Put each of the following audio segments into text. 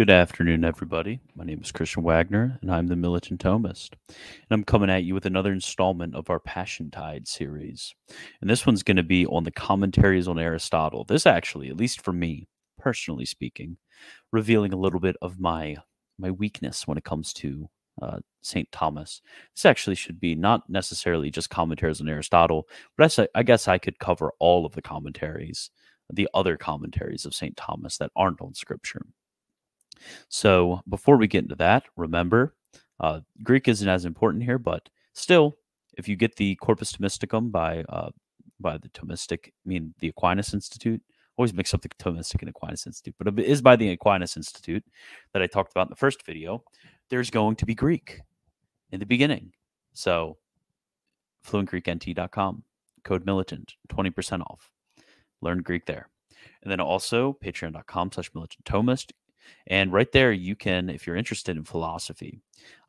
Good afternoon, everybody. My name is Christian Wagner, and I'm the Militant Thomist. And I'm coming at you with another installment of our Passion Tide series. And this one's going to be on the commentaries on Aristotle. This actually, at least for me, personally speaking, revealing a little bit of my my weakness when it comes to uh, St. Thomas. This actually should be not necessarily just commentaries on Aristotle, but I, I guess I could cover all of the commentaries, the other commentaries of St. Thomas that aren't on Scripture. So before we get into that, remember, uh, Greek isn't as important here, but still, if you get the Corpus Thomisticum by uh, by the Thomistic, I mean the Aquinas Institute, always mix up the Thomistic and Aquinas Institute, but it is by the Aquinas Institute that I talked about in the first video. There's going to be Greek in the beginning. So fluentgreeknt.com, code militant, 20% off. Learn Greek there. And then also patreon.com slash militant Thomist. And right there, you can, if you're interested in philosophy,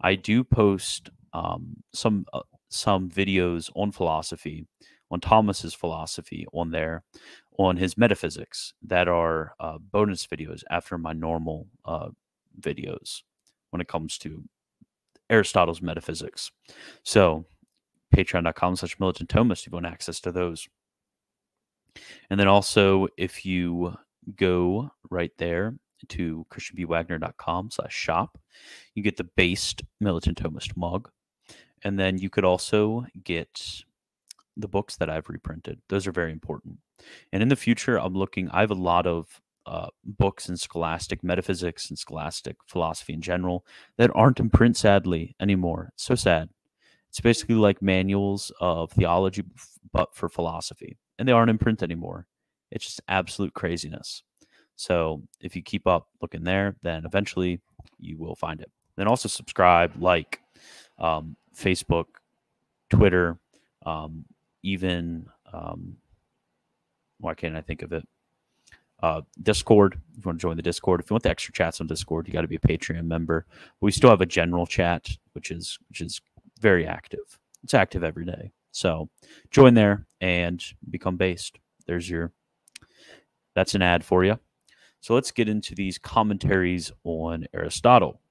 I do post um, some uh, some videos on philosophy, on Thomas's philosophy on there, on his metaphysics that are uh, bonus videos after my normal uh, videos when it comes to Aristotle's metaphysics. So patreon.com slash militant Thomist if you want access to those. And then also if you go right there to christianbwagner.com slash shop. You get the based Militant Thomist mug. And then you could also get the books that I've reprinted. Those are very important. And in the future, I'm looking, I have a lot of uh, books in scholastic metaphysics and scholastic philosophy in general that aren't in print, sadly, anymore. so sad. It's basically like manuals of theology, but for philosophy. And they aren't in print anymore. It's just absolute craziness. So if you keep up looking there, then eventually you will find it. Then also subscribe, like, um, Facebook, Twitter, um, even um, why can't I think of it? Uh, Discord. If you want to join the Discord, if you want the extra chats on Discord, you got to be a Patreon member. We still have a general chat, which is which is very active. It's active every day. So join there and become based. There's your. That's an ad for you. So let's get into these commentaries on Aristotle.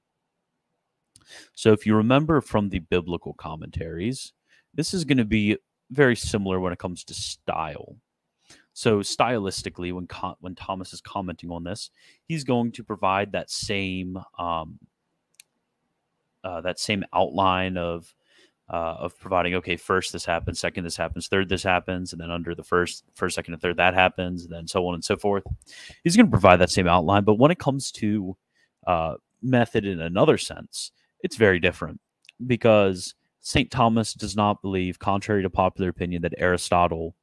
So if you remember from the biblical commentaries, this is going to be very similar when it comes to style. So stylistically, when when Thomas is commenting on this, he's going to provide that same um, uh, that same outline of uh, of providing okay first this happens second this happens third this happens and then under the first first second and third that happens and then so on and so forth. He's going to provide that same outline but when it comes to uh, method in another sense it's very different because st thomas does not believe contrary to popular opinion that aristotle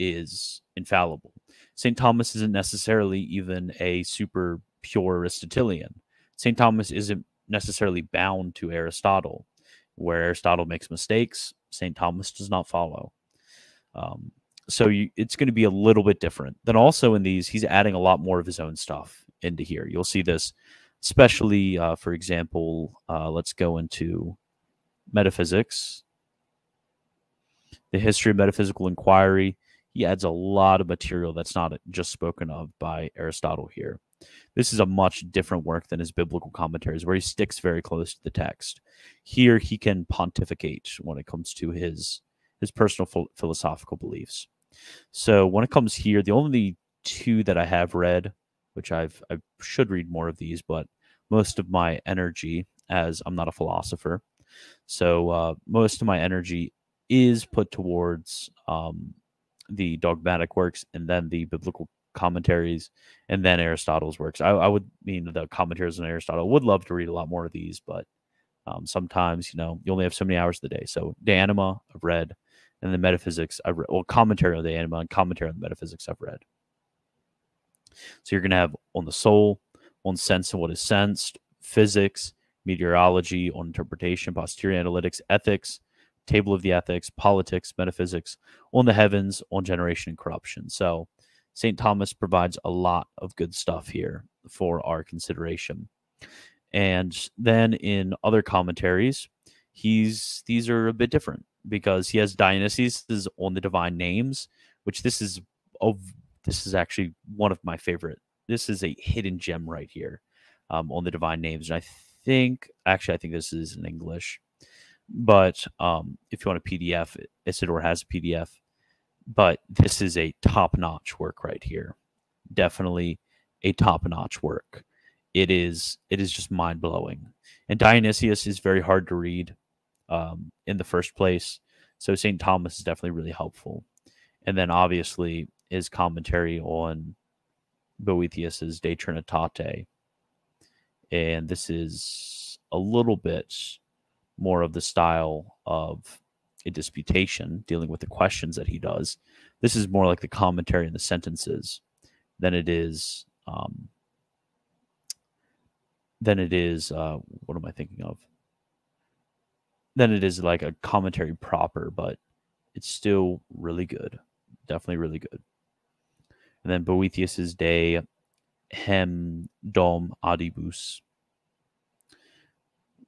is infallible. St thomas isn't necessarily even a super pure aristotelian. St thomas isn't necessarily bound to aristotle where Aristotle makes mistakes, St. Thomas does not follow. Um, so you, it's going to be a little bit different. Then also in these, he's adding a lot more of his own stuff into here. You'll see this, especially, uh, for example, uh, let's go into metaphysics, the history of metaphysical inquiry. He adds a lot of material that's not just spoken of by Aristotle here. This is a much different work than his biblical commentaries, where he sticks very close to the text. Here, he can pontificate when it comes to his his personal ph- philosophical beliefs. So when it comes here, the only two that I have read, which I've I should read more of these, but most of my energy, as I'm not a philosopher, so uh, most of my energy is put towards um, the dogmatic works and then the biblical commentaries and then Aristotle's works. I, I, would mean the commentaries on Aristotle. Would love to read a lot more of these, but um, sometimes you know you only have so many hours of the day. So De Anima I've read, and the Metaphysics I've read. Well, commentary on De Anima and commentary on the Metaphysics I've read. So you're going to have on the soul, on sense and what is sensed, physics, meteorology, on interpretation, posterior analytics, ethics, table of the ethics, politics, metaphysics, on the heavens, on generation and corruption. So St. Thomas provides a lot of good stuff here for our consideration. And then in other commentaries, he's these are a bit different because he has Dionysius on the divine names, which this is of this is actually one of my favorite. This is a hidden gem right here. um, on the divine names. And I think, actually, I think this is in English. But um, if you want a PDF, Isidore has a PDF. But this is a top notch work right here. Definitely a top notch work. It is it is just mind blowing. And Dionysius is very hard to read um, in the first place. So St. Thomas is definitely really helpful. And then obviously his commentary on Boethius's De Trinitate. And this is a little bit more of the style of a disputation, dealing with the questions that he does. This is more like the commentary and the sentences than it is um, than it is uh, what am I thinking of? Than it is like a commentary proper, but it's still really good. Definitely really good. And then Boethius's De Hem Dom Adibus,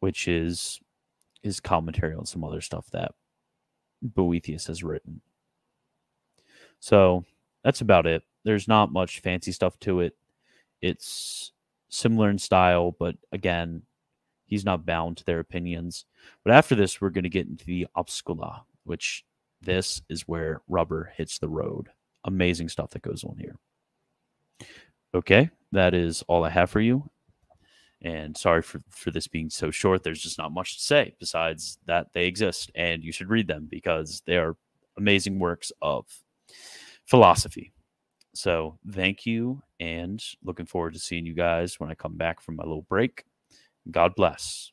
which is his commentary on some other stuff that Boethius has written. So that's about it. There's not much fancy stuff to it. It's similar in style, but again, he's not bound to their opinions. But after this, we're going to get into the opuscula, which this is where rubber hits the road. Amazing stuff that goes on here. Okay, that is all I have for you. And sorry for, for this being so short. There's just not much to say besides that they exist and you should read them because they are amazing works of philosophy. So thank you and looking forward to seeing you guys when I come back from my little break. God bless.